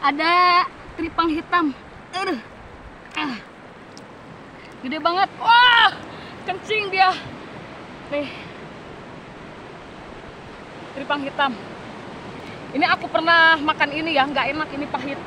ada tripang hitam. Aduh. Ah. Gede banget. Wah, kencing dia. Nih. Tripang hitam. Ini aku pernah makan ini ya, nggak enak, ini pahit.